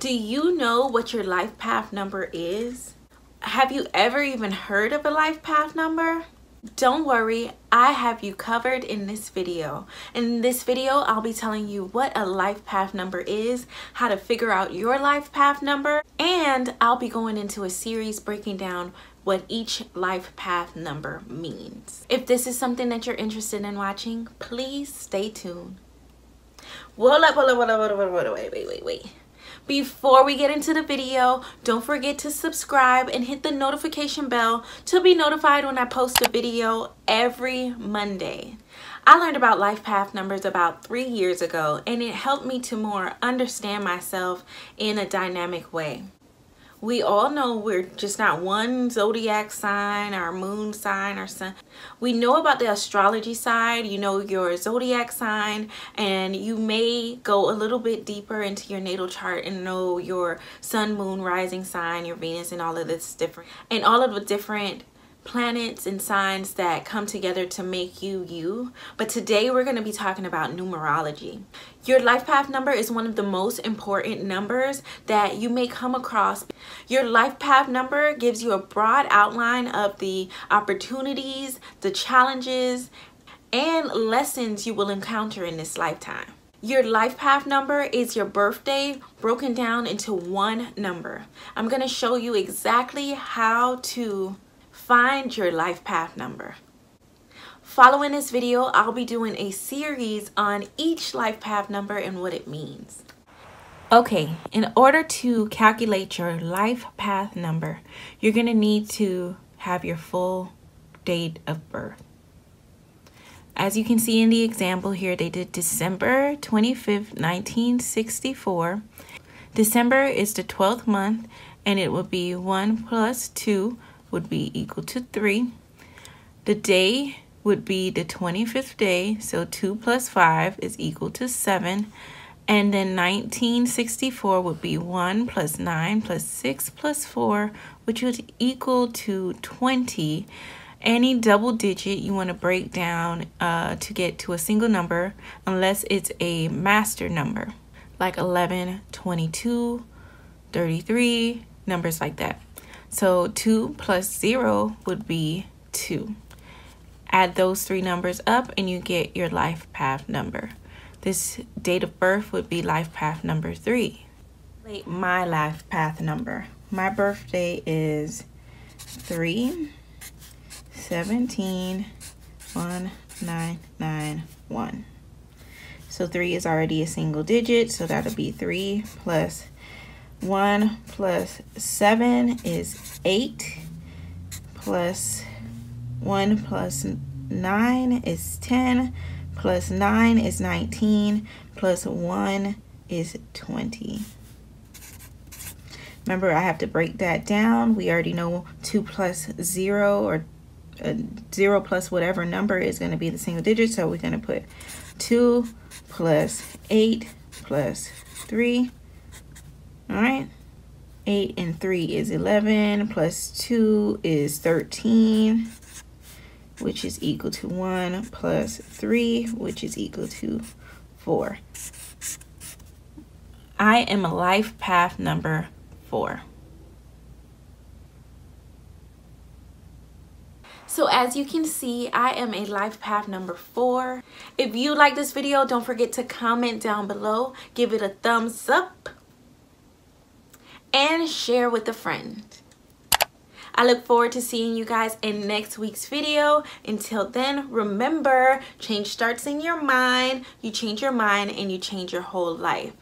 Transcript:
Do you know what your life path number is? Have you ever even heard of a life path number? Don't worry, I have you covered in this video. In this video, I'll be telling you what a life path number is, how to figure out your life path number, and I'll be going into a series breaking down what each life path number means. If this is something that you're interested in watching, please stay tuned. Wait, wait, wait, wait. Before we get into the video, don't forget to subscribe and hit the notification bell to be notified when I post a video every Monday. I learned about life path numbers about three years ago and it helped me to more understand myself in a dynamic way we all know we're just not one zodiac sign our moon sign our sun. We know about the astrology side you know your zodiac sign and you may go a little bit deeper into your natal chart and know your sun moon rising sign your venus and all of this different and all of the different planets and signs that come together to make you you. But today we're going to be talking about numerology. Your life path number is one of the most important numbers that you may come across. Your life path number gives you a broad outline of the opportunities, the challenges, and lessons you will encounter in this lifetime. Your life path number is your birthday broken down into one number. I'm going to show you exactly how to find your life path number. Following this video, I'll be doing a series on each life path number and what it means. Okay, in order to calculate your life path number, you're going to need to have your full date of birth. As you can see in the example here, they did December 25th, 1964. December is the 12th month, and it will be 1 plus 2 would be equal to 3. The day would be the 25th day, so 2 plus 5 is equal to 7. And then 1964 would be 1 plus 9 plus 6 plus 4, which would equal to 20. Any double digit you want to break down uh, to get to a single number, unless it's a master number, like 11, 22, 33, numbers like that. So 2 plus 0 would be 2. Add those three numbers up and you get your life path number. This date of birth would be life path number 3. My life path number. My birthday is 3 17 1 9 9 1. So 3 is already a single digit, so that'll be 3 plus 1 plus 7 is 8 plus 1 plus 9 is 10 plus 9 is 19 plus 1 is 20. Remember, I have to break that down. We already know 2 plus 0 or uh, 0 plus whatever number is going to be the single digit. So we're going to put 2 plus 8 plus 3 all right. 8 and 3 is 11 plus 2 is 13 which is equal to 1 plus 3 which is equal to 4. I am a life path number 4. So as you can see, I am a life path number four. If you like this video, don't forget to comment down below. Give it a thumbs up and share with a friend. I look forward to seeing you guys in next week's video. Until then, remember, change starts in your mind. You change your mind and you change your whole life.